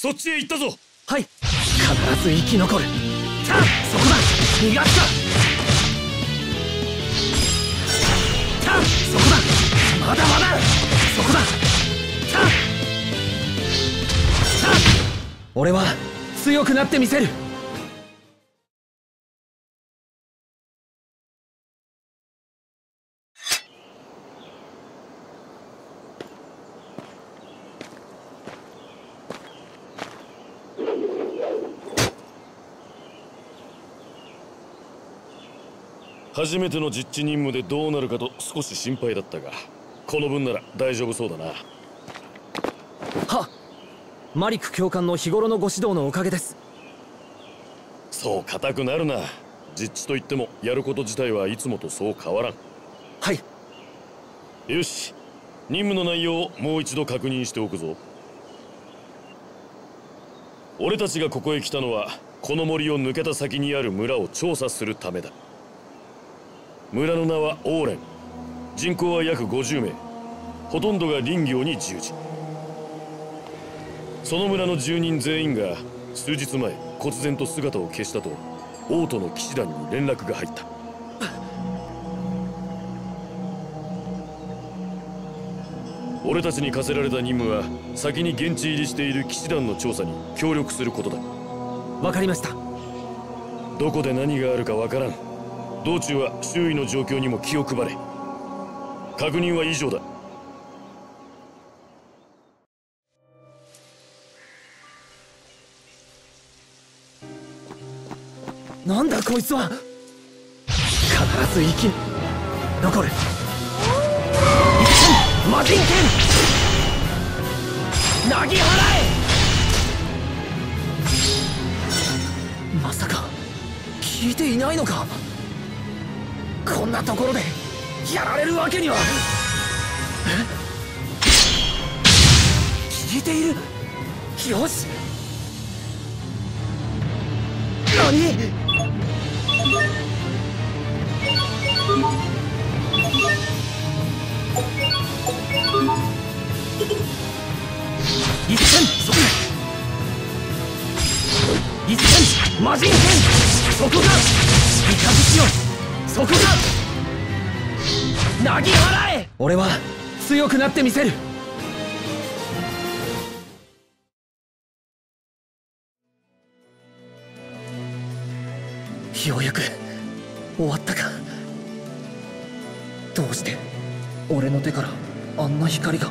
そっちへ行ったぞ。はい。必ず生き残る。さあそこだ。逃がすか。さあそこだ。まだまだ。そこだ。さあ。さあ。俺は強くなってみせる。初めての実地任務でどうなるかと少し心配だったがこの分なら大丈夫そうだな。はマリク教官の日頃のご指導のおかげです。そう硬くなるな。実地といってもやること自体はいつもとそう変わらん。はい。よし。任務の内容をもう一度確認しておくぞ。俺たちがここへ来たのはこの森を抜けた先にある村を調査するためだ村の名はオーレン。人口は約50名。ほとんどが林業に従事。その村の住人全員が数日前忽然と姿を消したと王都の騎士団に連絡が入った。俺たちに課せられた任務は先に現地入りしている騎士団の調査に協力することだ。わかりました。どこで何があるかわからん道中は周囲の状況にも気を配れ。確認は以上だ。なんだこいつは。必ず生き残る。魔人剣。なぎ払え。まさか。聞いていないのか。こんなところでやられるわけには。え？聞いている？よし。何？一戦そこ一戦魔人剣そこがイカズチよそこがなぎ払え。俺は強くなってみせる。ようやく終わったか。どうして俺の手からあんな光が。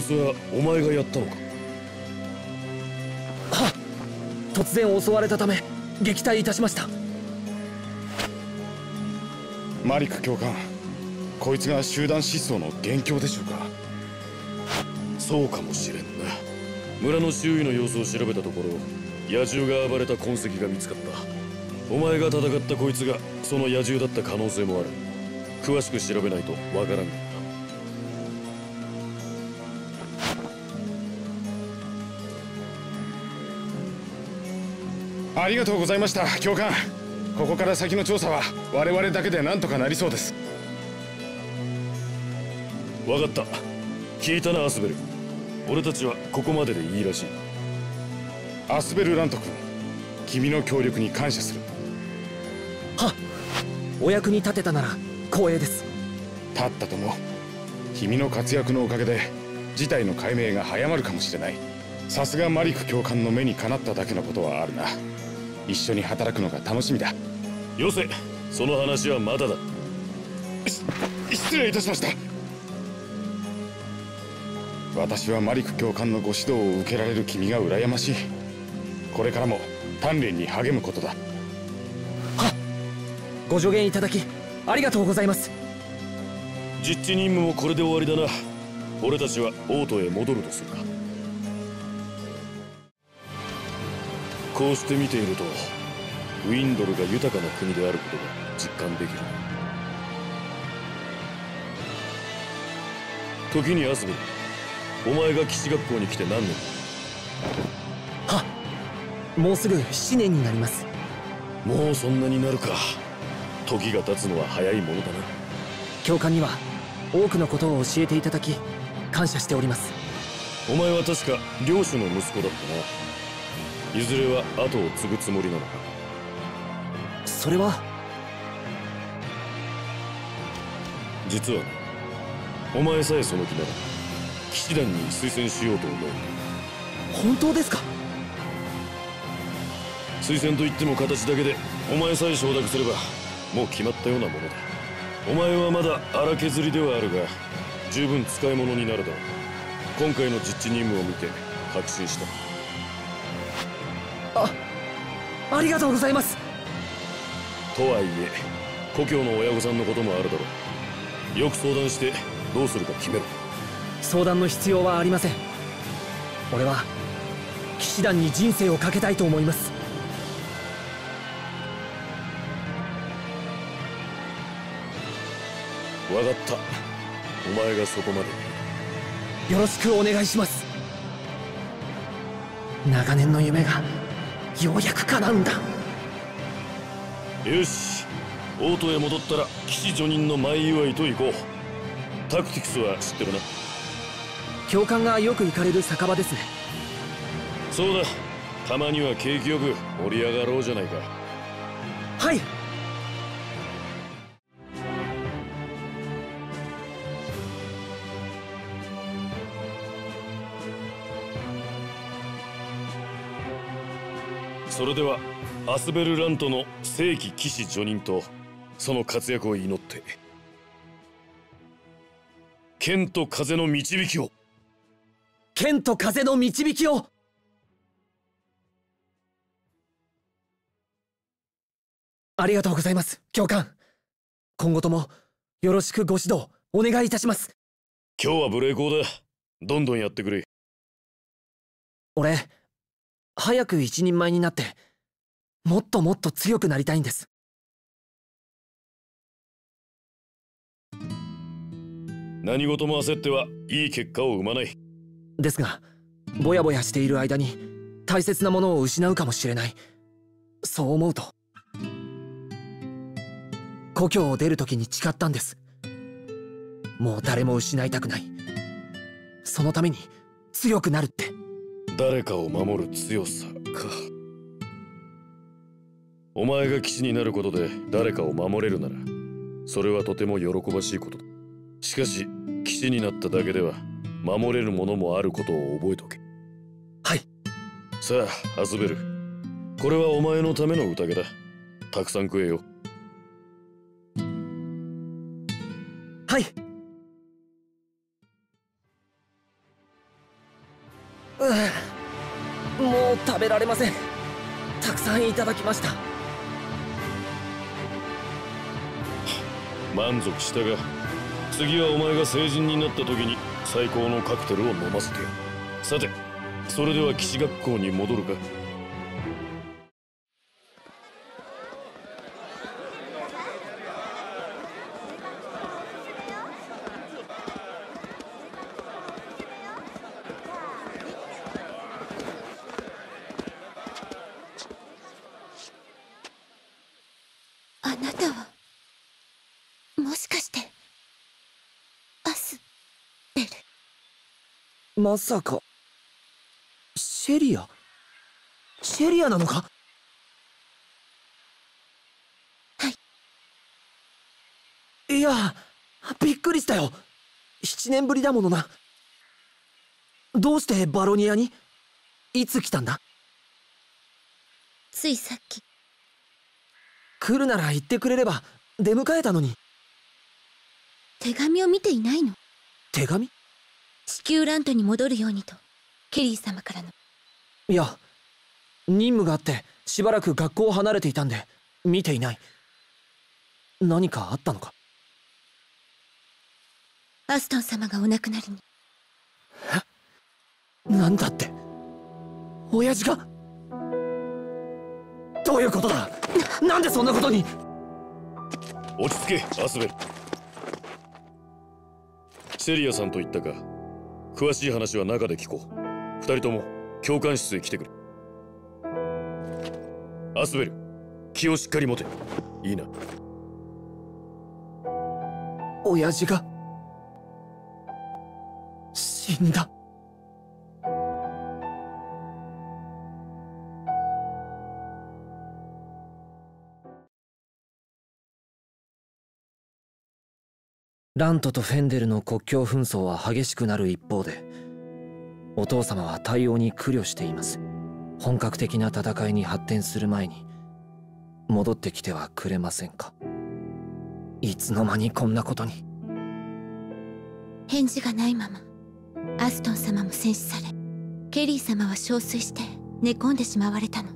いつはお前がやったのか？は突然襲われたため撃退いたしました。マリク教官こいつが集団失踪の元凶でしょうか？そうかもしれんな。村の周囲の様子を調べたところ野獣が暴れた痕跡が見つかった。お前が戦ったこいつがその野獣だった可能性もある。詳しく調べないとわからんありがとうございました教官。ここから先の調査は我々だけで何とかなりそうです。分かった。聞いたなアスベル。俺たちはここまででいいらしい。アスベルラント君君の協力に感謝する。はお役に立てたなら光栄です。立ったとも。君の活躍のおかげで事態の解明が早まるかもしれないさすがマリク教官の目にかなっただけのことはあるな。一緒に働くのが楽しみだ。よせその話はまだだ。失礼いたしました。私はマリク教官のご指導を受けられる君が羨ましい。これからも鍛錬に励むことだ。はご助言いただきありがとうございます。実地任務もこれで終わりだな。俺たちは王都へ戻るとするかこうして見ているとウィンドルが豊かな国であることが実感できる。時にアスベルお前が騎士学校に来て何年？はもうすぐ7年になります。もうそんなになるか。時が経つのは早いものだな。教官には多くのことを教えていただき感謝しております。お前は確か領主の息子だったないずれは後を継ぐつもりなのか？それは？実はなお前さえその気なら騎士団に推薦しようと思う。本当ですか？推薦といっても形だけでお前さえ承諾すればもう決まったようなものだ。お前はまだ荒削りではあるが十分使い物になるだろう。今回の実地任務を見て確信したありがとうございます。とはいえ故郷の親御さんのこともあるだろう。よく相談してどうするか決めろ。相談の必要はありません。俺は騎士団に人生をかけたいと思います。分かった。お前がそこまで。よろしくお願いします。長年の夢がようやく叶うんだ。よしオートへ戻ったら騎士叙任の前祝いと行こう。タクティクスは知ってるな。教官がよく行かれる酒場ですね。そうだ。たまには景気よく盛り上がろうじゃないか。はいそれではアスベルラントの正規騎士叙任とその活躍を祈って剣と風の導きを。剣と風の導きを。ありがとうございます教官。今後ともよろしくご指導お願いいたします。今日は無礼講だ。どんどんやってくれ。俺早く一人前になってもっともっと強くなりたいんです。何事も焦ってはいい結果を生まない。ですがぼやぼやしている間に大切なものを失うかもしれない。そう思うと故郷を出る時に誓ったんです。もう誰も失いたくない。そのために強くなるって誰かを守る強さか。お前が騎士になることで誰かを守れるならそれはとても喜ばしいことだ。しかし騎士になっただけでは守れるものもあることを覚えておけ。はい。さあアズベルこれはお前のための宴だ。たくさん食えよ。はいべられません。たくさんいただきました。満足したが次はお前が成人になった時に最高のカクテルを飲ませてやる。さてそれでは騎士学校に戻るかあなたはもしかしてアスベルまさか。シェリア？シェリアなのか？はい。いやびっくりしたよ。7年ぶりだものな。どうしてバロニアに？いつ来たんだ？ついさっき。来るなら言ってくれれば出迎えたのに。手紙を見ていないの。手紙？地球ラントに戻るようにとケリー様からの。いや任務があってしばらく学校を離れていたんで見ていない。何かあったのか？アストン様がお亡くなりに。なんだって？親父が？どういうことだ？なんでそんなことに？落ち着けアスベル。シェリアさんと言ったか詳しい話は中で聞こう。二人とも教官室へ来てくれ。アスベル気をしっかり持て。いいな。親父が死んだ。ラントとフェンデルの国境紛争は激しくなる一方でお父様は対応に苦慮しています。本格的な戦いに発展する前に戻ってきてはくれませんか？いつの間にこんなことに。返事がないままアストン様も戦死されケリー様は憔悴して寝込んでしまわれたの。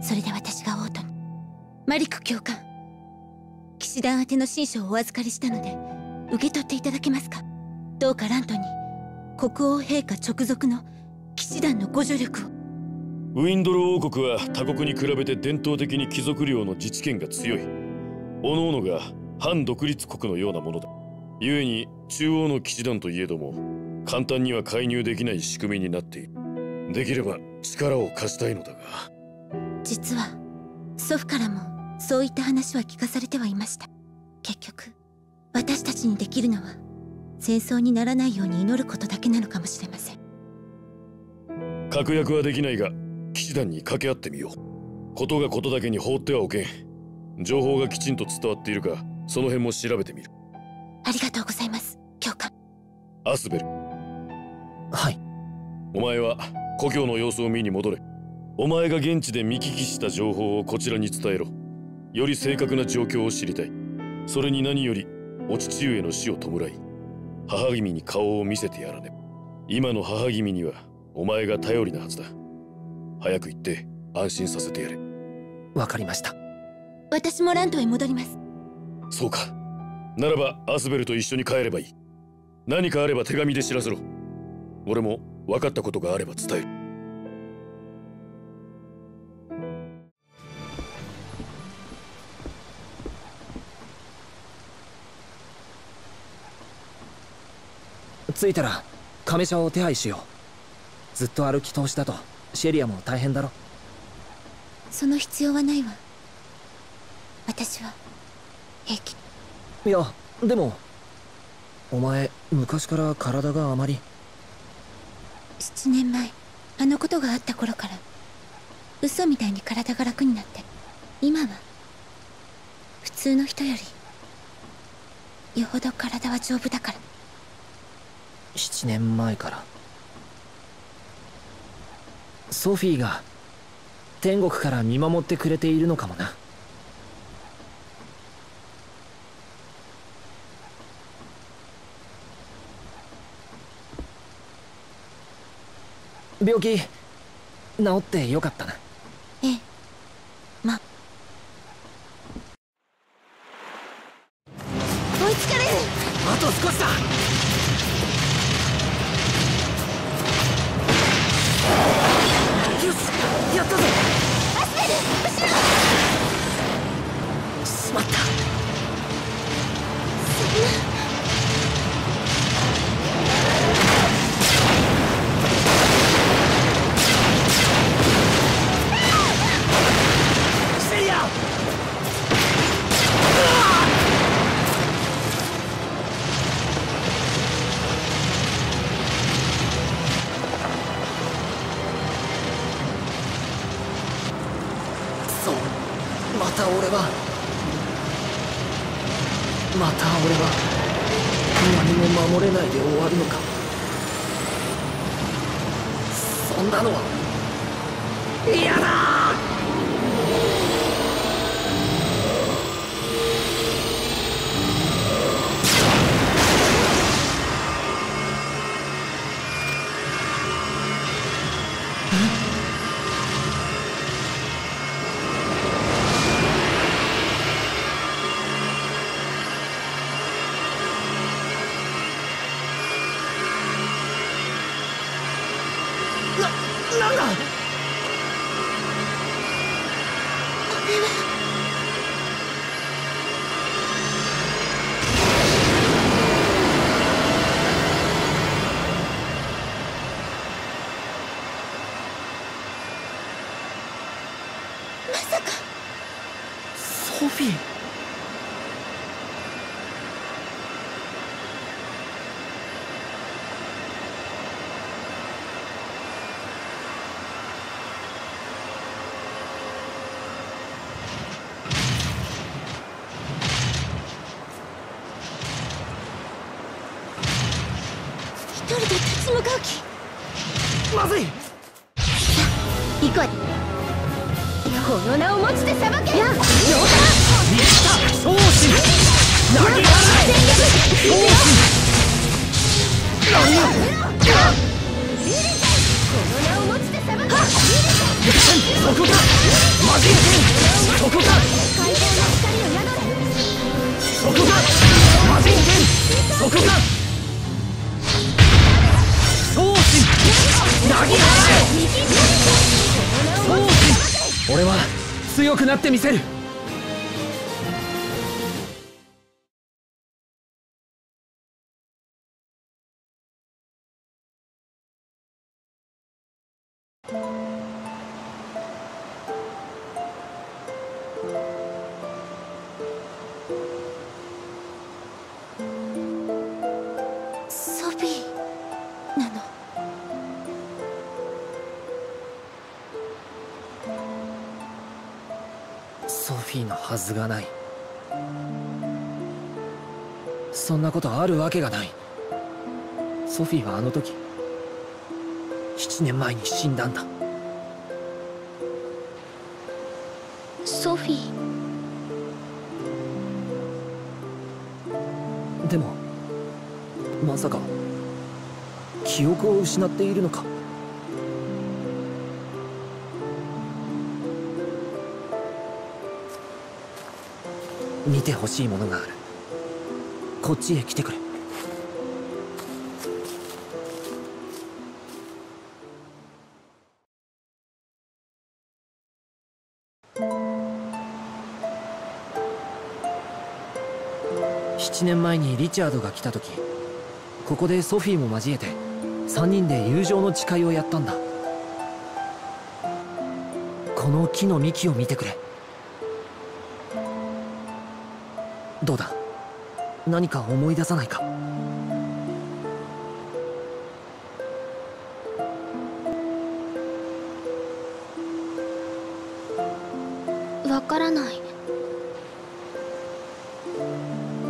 それで私が王都にマリク教官騎士団宛ての親書をお預かりしたので受け取っていただけますか？どうかラントに国王陛下直属の騎士団のご助力を。ウィンドル王国は他国に比べて伝統的に貴族領の自治権が強い。各々が反独立国のようなものだ。故に中央の騎士団といえども簡単には介入できない仕組みになっている。できれば力を貸したいのだが。実は祖父からもそういった話は聞かされてはいました。結局私たちにできるのは戦争にならないように祈ることだけなのかもしれません。確約はできないが騎士団に掛け合ってみよう。ことがことだけに放ってはおけん。情報がきちんと伝わっているかその辺も調べてみる。ありがとうございます教官。アスベル。はい。お前は故郷の様子を見に戻れ。お前が現地で見聞きした情報をこちらに伝えろより正確な状況を知りたい。それに何よりお父上の死を弔い母君に顔を見せてやらね今の母君にはお前が頼りなはずだ。早く行って安心させてやれ。わかりました。私もラントへ戻ります。そうか。ならばアスベルと一緒に帰ればいい。何かあれば手紙で知らせろ。俺も分かったことがあれば伝える着いたら亀車を手配しよう。ずっと歩き通しだとシェリアも大変だろ。その必要はないわ。私は平気。いやでもお前昔から体があまり。7年前あのことがあった頃から嘘みたいに体が楽になって今は普通の人よりよほど体は丈夫だから7年前から。ソフィーが天国から見守ってくれているのかもな。病気治ってよかったな。ええ。ま。追いつかれ。るあと少しだやったぜ。アスペル後ろしまった。そんな俺は。また俺は何も守れないで終わるのか。そんなのは。嫌だこか解放の光を宿れそこかマジンそこか昇進投げ払え昇進俺は強くなってみせるはずがない。そんなことあるわけがない。ソフィーはあの時7年前に死んだんだ。ソフィー。でもまさか記憶を失っているのか？見てほしいものがある。こっちへ来てくれ。7年前にリチャードが来た時ここでソフィーも交えて3人で友情の誓いをやったんだ。この木の幹を見てくれ。どうだ？何か思い出さないか？わからない。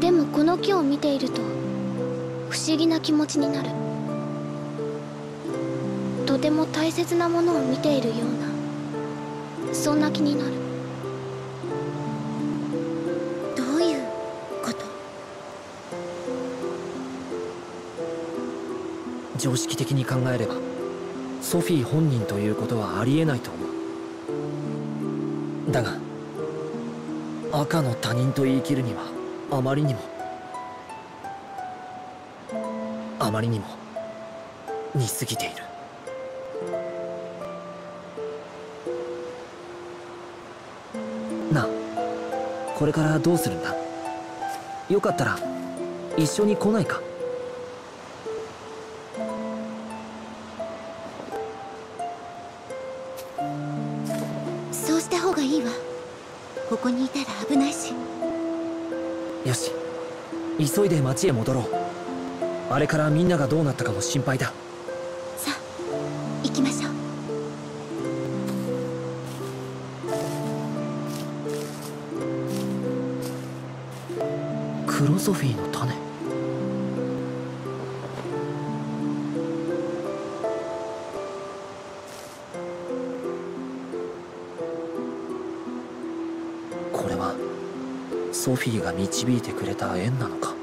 でもこの木を見ていると不思議な気持ちになる。とても大切なものを見ているようなそんな気になる。常識的に考えればソフィー本人ということはありえないと思う。だが赤の他人と言い切るにはあまりにもあまりにも似すぎている。なあこれからどうするんだ？よかったら一緒に来ないか？ここにいたら危ないし。よし。急いで町へ戻ろう。あれからみんながどうなったかも心配だ。さあ行きましょう。クロソフィーの種ソフィーが導いてくれた縁なのか？